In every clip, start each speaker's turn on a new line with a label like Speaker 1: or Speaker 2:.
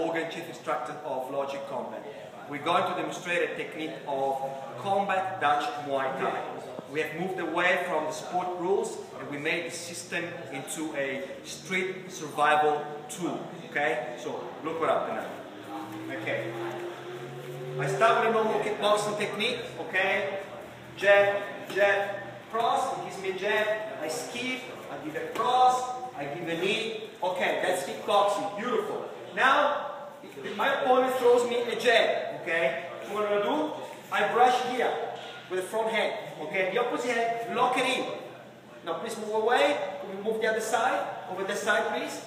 Speaker 1: Morgan, Chief Instructor of Logic Combat. We're going to demonstrate a technique of combat Dutch Muay Thai. We have moved away from the sport rules and we made the system into a street survival tool. Okay? So look what happened now. Okay. I start with a normal kickboxing technique, okay? Jab, jab, cross, he gives me a jab, I skip, I give a cross, I give a knee. Okay, that's kickboxing, beautiful. Now, my opponent throws me a jab, okay? What I'm gonna do? I brush here with the front hand, okay? The opposite hand, lock it in. Now please move away, move the other side, over the side please.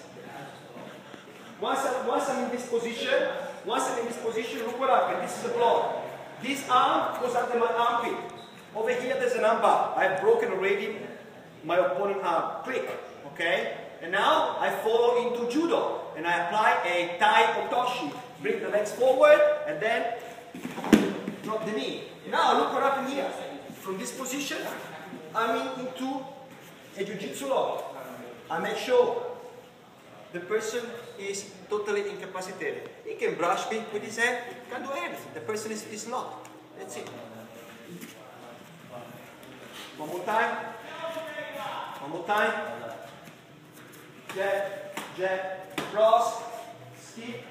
Speaker 1: Once, I, once I'm in this position, once I'm in this position, look what happened. This is a block. This arm goes under my armpit. Over here, there's an armbar. I've broken already my opponent arm. Click. Okay? And now I follow into judo. And I apply a Tai Otoshi. Bring the legs forward and then drop the knee. Now look what happened here. From this position, I'm in, into a jiu-jitsu lock. I make sure the person is totally incapacitated. He can brush me with his hand, he can't do anything. The person is, is locked. That's it. One more time. One more time. Jab, jab, cross, skip,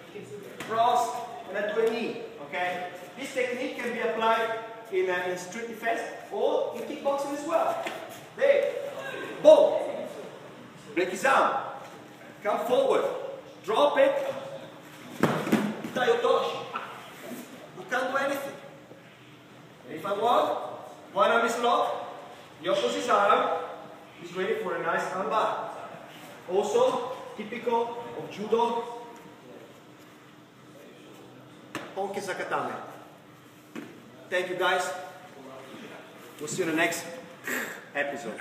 Speaker 1: cross, and then do a knee. Okay? This technique can be applied in, uh, in street defense or in kickboxing as well. There. Boom. Break his arm. Come forward. Drop it. Taiotoshi. You can't do anything. And if I want, one arm is locked, the opposite arm is ready for a nice armbar. Also, typical of judo, Hon Kesa Gatame. Thank you guys. We'll see you in the next episode.